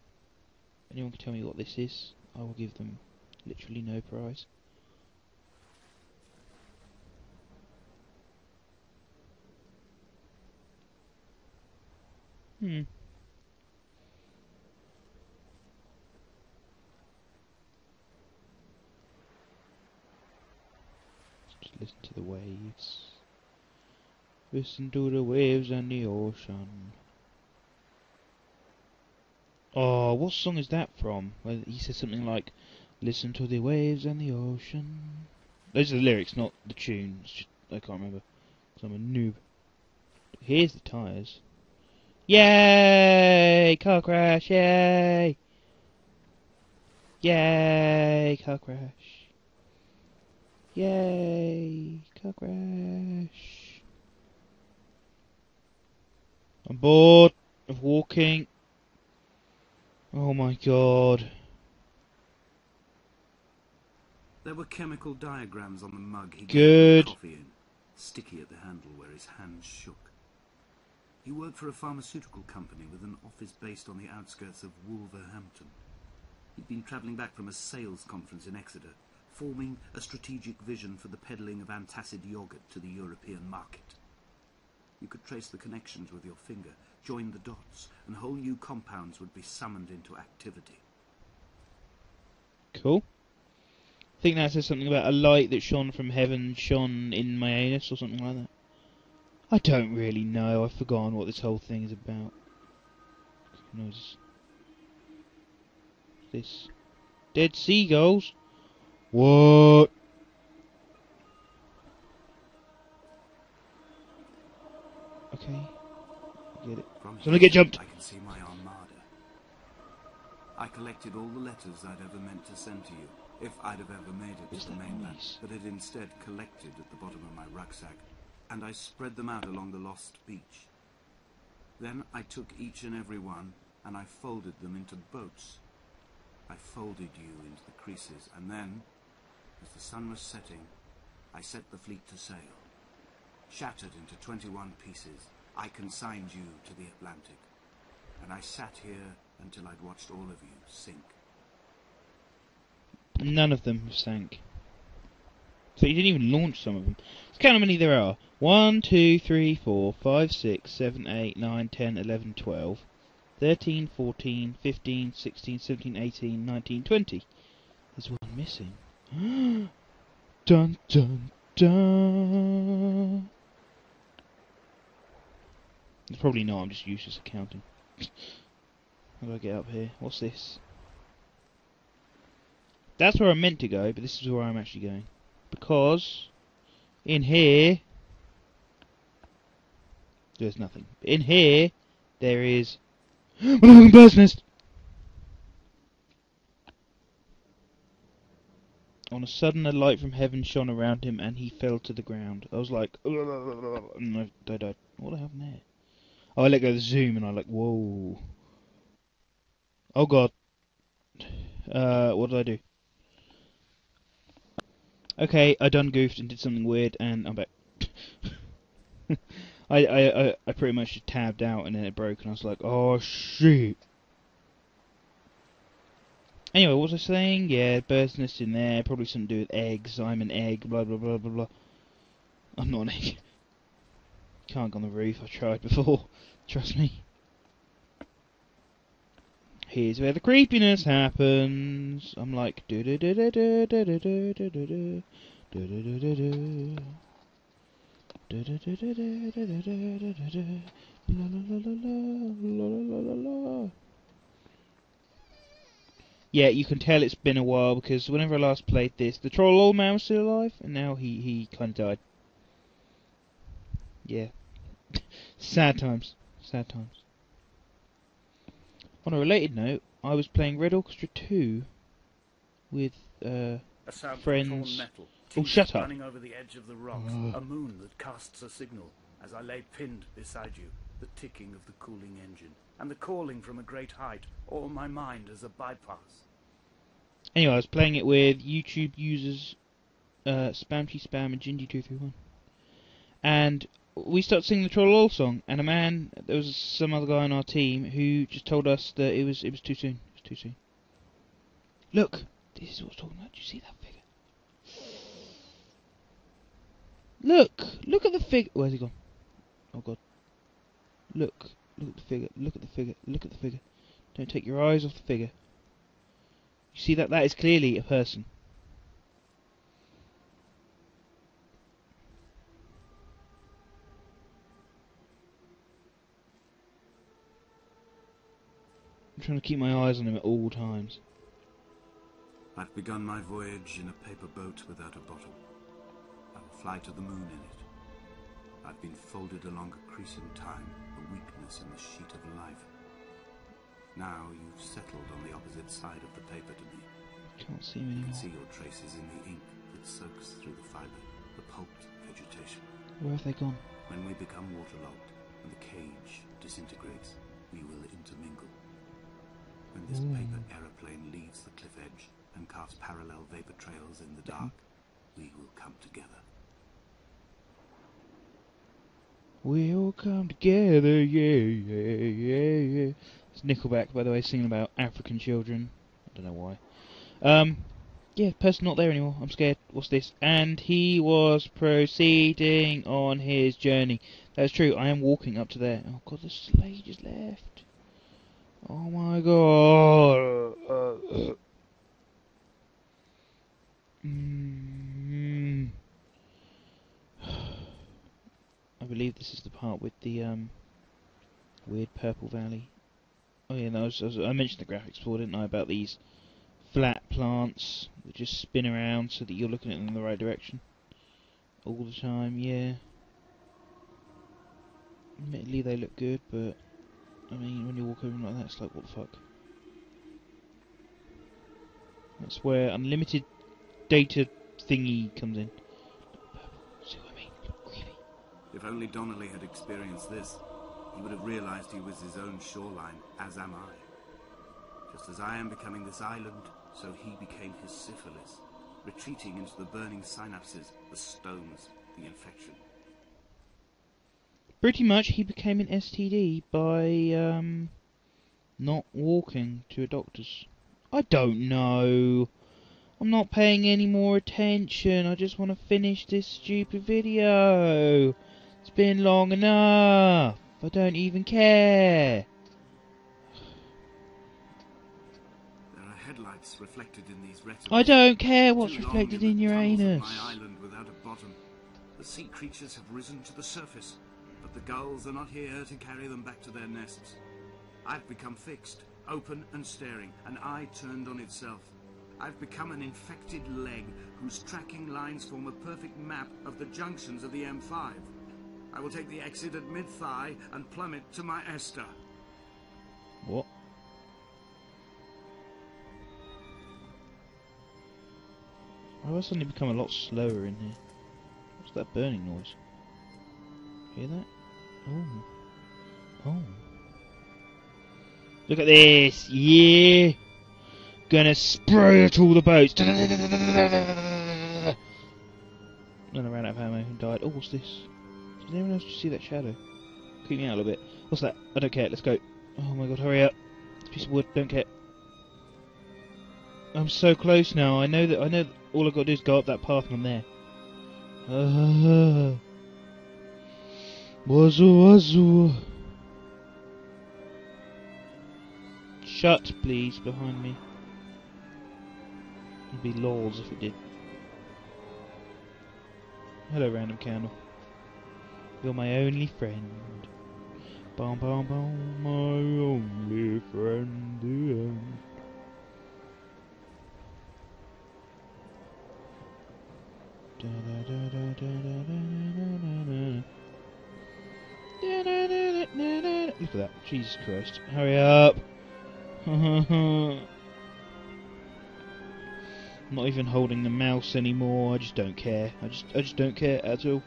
Anyone can tell me what this is? I will give them literally no prize. Hmm. Just listen to the waves. Listen to the waves and the ocean. Oh, what song is that from? Where he says something like, "Listen to the waves and the ocean." Those are the lyrics, not the tunes. I can't remember. Cause I'm a noob. Here's the tires. Yay! Car crash! Yay! Yay! Car crash! Yay! Car crash! I'm bored of walking. Oh my god. There were chemical diagrams on the mug he Good. coffee in, sticky at the handle where his hands shook. He worked for a pharmaceutical company with an office based on the outskirts of Wolverhampton. He'd been travelling back from a sales conference in Exeter, forming a strategic vision for the peddling of antacid yogurt to the European market. You could trace the connections with your finger, join the dots, and whole new compounds would be summoned into activity. Cool. I think that says something about a light that shone from heaven shone in my anus or something like that. I don't really know. I've forgotten what this whole thing is about. Knows? This dead seagulls. What? Okay. Get it. From Someone get jumped. I can see my armada. I collected all the letters I'd ever meant to send to you, if I'd have ever made it to the mainland, noise? but had instead collected at the bottom of my rucksack, and I spread them out along the lost beach. Then I took each and every one, and I folded them into boats. I folded you into the creases, and then, as the sun was setting, I set the fleet to sail. Shattered into 21 pieces, I consigned you to the Atlantic, and I sat here until I'd watched all of you sink. None of them have sank. So you didn't even launch some of them. Let's count how many there are. 1, 2, 3, 4, 5, 6, 7, 8, 9, 10, 11, 12, 13, 14, 15, 16, 17, 18, 19, 20. There's one missing. dun dun dun. It's probably not, I'm just useless at counting. How do I get up here? What's this? That's where I'm meant to go, but this is where I'm actually going. Because in here there's nothing. In here there is a bird's nest. On a sudden, a light from heaven shone around him, and he fell to the ground. I was like, and I, I died. What happened there? Oh, I let go of the zoom, and I like, whoa. Oh god. Uh, what did I do? Okay, I done goofed and did something weird, and I'm back. I, I, I, I pretty much just tabbed out, and then it broke, and I was like, oh shit. Anyway, what was I saying? Yeah, bird's nest in there, probably something to do with eggs. I'm an egg, blah blah blah blah blah. I'm not an egg. Can't go on the roof, I tried before. Trust me. Here's where the creepiness happens. I'm like do do do do do do do do do do do do do do do do. Yeah, you can tell it's been a while because whenever I last played this, the troll old man was still alive, and now he he kind of died. Yeah, sad times, sad times. On a related note, I was playing Red Orchestra 2 with uh, A sound Friends. metal. Oh, shut up. Running over the edge of the rocks. A moon that casts a signal as I lay pinned beside you. The ticking of the cooling engine. And the calling from a great height. All my mind as a bypass. Anyway, I was playing it with YouTube users uh, Spamty Spam and Gingy231. And we started singing the Trololo song, and a man, there was some other guy on our team who just told us that it was it was too soon. It was too soon. Look, this is what I was talking about. Do you see that figure? Look, look at the figure. Where's he gone? Oh god. Look, look at the figure. Look at the figure. Look at the figure. Don't take your eyes off the figure. You see that? That is clearly a person. Trying to keep my eyes on him at all times. I've begun my voyage in a paper boat without a bottom. I will fly to the moon in it. I've been folded along a crease in time, a weakness in the sheet of life. Now you've settled on the opposite side of the paper to me. Can't see him You can see your traces in the ink that soaks through the fibre, the pulped vegetation. Where have they gone? When we become waterlogged and the cage disintegrates, we will intermingle. This paper aeroplane leaves the cliff edge and casts parallel vapor trails in the dark, we will come together. We'll come together, yeah, yeah, yeah, yeah. It's Nickelback, by the way, singing about African children. I don't know why. Um, yeah, person not there anymore. I'm scared. What's this? And he was proceeding on his journey. That's true. I am walking up to there. Oh god, the sleigh just left. Oh my god. Mm. I believe this is the part with the um weird purple valley. Oh yeah, no, I, was, I, was- I mentioned the graphics before, didn't I? About these flat plants that just spin around so that you're looking at them in the right direction all the time. Yeah. Admittedly, they look good, but I mean, when you walk over like that, it's like, what the fuck? That's where unlimited data thingy comes in. See what I mean? Creepy. If only Donnelly had experienced this, he would have realized he was his own shoreline, as am I. Just as I am becoming this island, so he became his syphilis, retreating into the burning synapses, the stones, the infection. Pretty much, he became an STD by um, not walking to a doctor's. I don't know. I'm not paying any more attention. I just want to finish this stupid video. It's been long enough. I don't even care. There are headlights reflected in these retinas. I don't care what's reflected in your anus. My island without a bottom. The sea creatures have risen to the surface, the gulls are not here to carry them back to their nests. I've become fixed, open and staring, an eye turned on itself. I've become an infected leg whose tracking lines form a perfect map of the junctions of the M5. I will take the exit at mid-thigh and plummet to my Esther. What? Why have I suddenly become a lot slower in here? What's that burning noise? Hear that? Oh. Oh. Look at this! Yeah! Gonna spray at all the boats! Then I ran out of ammo and died. Oh, what's this? Did anyone else just see that shadow? Creep me out a little bit. What's that? I don't care, let's go. Oh my god, hurry up. Piece of wood, don't care. I'm so close now. I know that I know that all I've got to do is go up that path and I'm there. Ah. Wazoo wazoo. Shut, please, behind me. It'd be laws if it did. Hello, random candle. You're my only friend. Bum bum bum, my only friend. The end. Da da da Look at that. Jesus Christ. Hurry up. I'm not even holding the mouse anymore. I just don't care. I just I just don't care at all.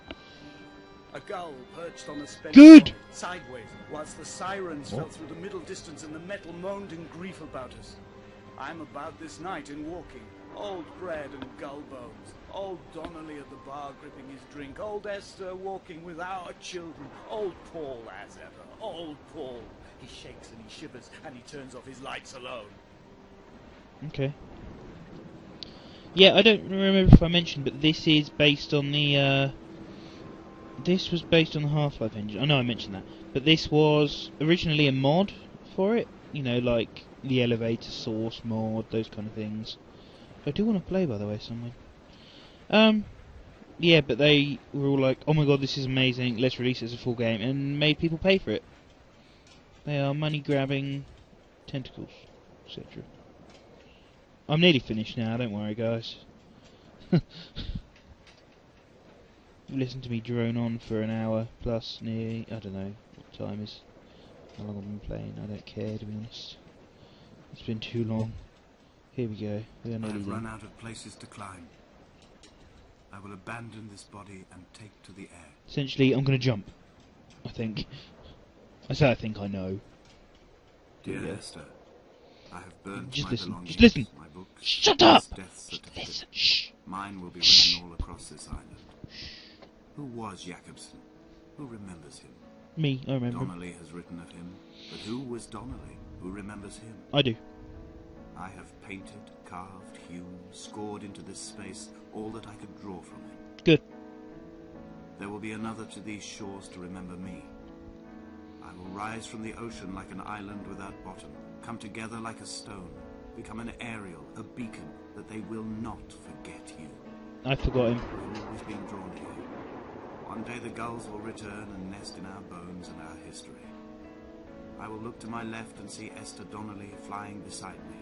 A gull perched on a spent Good. sideways, whilst the sirens What? fell through the middle distance and the metal moaned in grief about us. I'm about this night in walking, old bread and gull bones, old Donnelly at the bar gripping his drink, old Esther walking with our children, old Paul as ever, old Paul. He shakes and he shivers and he turns off his lights alone. Okay. Yeah, I don't remember if I mentioned, but this is based on the. Uh, this was based on the Half-Life engine. I know I mentioned that, but this was originally a mod for it. You know, like the elevator source mod, those kind of things. I do want to play, by the way, somewhere. Um, yeah, but they were all like, "Oh my god, this is amazing! Let's release it as a full game," and made people pay for it. They are money-grabbing tentacles, etc. I'm nearly finished now, don't worry guys. Listen to me drone on for an hour plus nearly, I don't know what time is, how long I've been playing, I don't care to be honest. It's been too long. Here we go, we are nearly run out of places to climb. I will abandon this body and take to the air. Essentially, I'm gonna jump. I think. I say I think I know. Dear. Esther, I have burnt Just my listen, belongings, just listen. my books, Shut up! Just listen, shh! Mine will be Shh. written all across this island. Who was Jacobson? Who remembers him? Me, I remember. Donnelly has written of him, but who was Donnelly? Who remembers him? I do. I have painted, carved, hewn, scored into this space all that I could draw from it. Good. There will be another to these shores to remember me. I will rise from the ocean like an island without bottom, come together like a stone, become an aerial, a beacon, that they will not forget you. I forgot him. Always being drawn here. One day the gulls will return and nest in our bones and our history. I will look to my left and see Esther Donnelly flying beside me.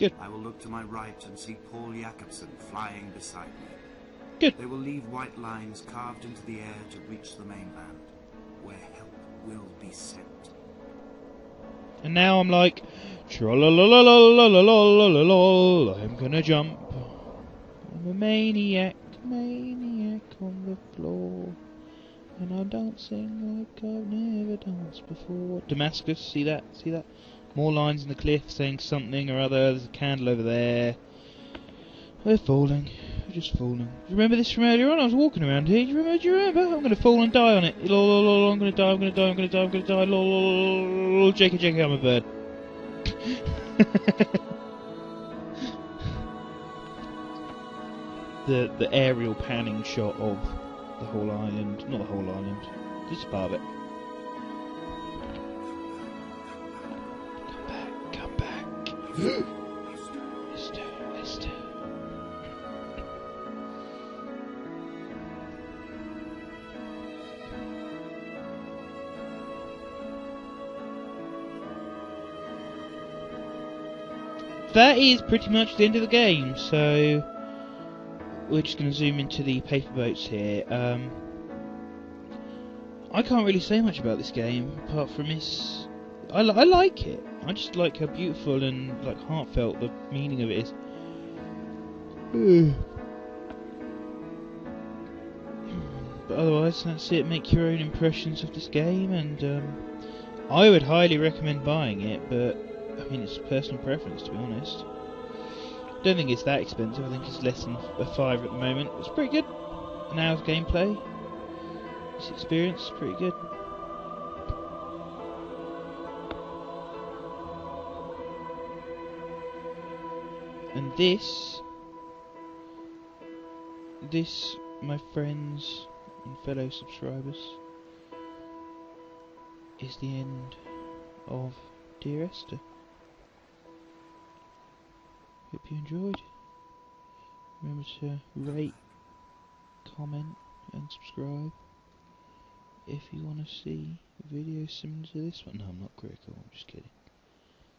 Good. I will look to my right and see Paul Jacobson flying beside me. Good. They will leave white lines carved into the air to reach the mainland, where help will be sent. And now I'm like, I'm gonna jump. I'm a maniac, maniac on the floor. And I'm dancing like I've never danced before. Damascus, see that, see that? More lines in the cliff saying something or other. There's a candle over there. We're falling. We're just falling. Do you remember this from earlier on? I was walking around here. Do you remember? Do you remember? I'm going to fall and die on it. Lol, lol, lol, I'm going to die. I'm going to die. I'm going to die. I'm going to die. Lol, lol, lol. Jakey, Jakey, I'm a bird. the the aerial panning shot of the whole island, not the whole island, just part of it. That is pretty much the end of the game, so we're just going to zoom into the paper boats here. Um, I can't really say much about this game apart from its. I, I like it. I just like how beautiful and like heartfelt the meaning of it is. but otherwise, that's it. Make your own impressions of this game, and um, I would highly recommend buying it. But I mean, it's personal preference, to be honest. I Don't think it's that expensive. I think it's less than a five at the moment. It's pretty good. An hour's gameplay. This experience is pretty good. And this, this, my friends and fellow subscribers, is the end of Dear Esther. Hope you enjoyed. Remember to rate, comment, and subscribe if you want to see videos similar to this one. No, I'm not critical. I'm just kidding.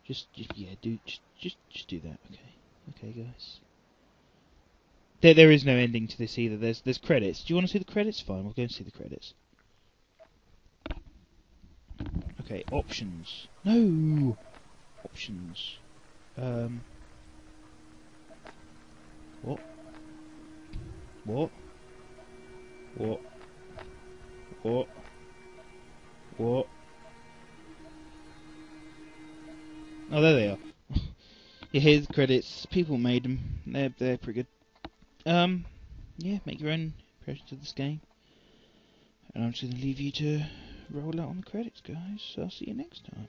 Just, just yeah, do just, just, just do that. Okay, okay, guys. There, there is no ending to this either. There's, there's credits. Do you want to see the credits? Fine, we'll go and see the credits. Okay, options. No, options. Um. What? What? What? What? What? Oh, there they are. Yeah, here's the credits. People made them. They're they're pretty good. Um, yeah, make your own impressions of this game. And I'm just gonna leave you to roll out on the credits, guys. So I'll see you next time.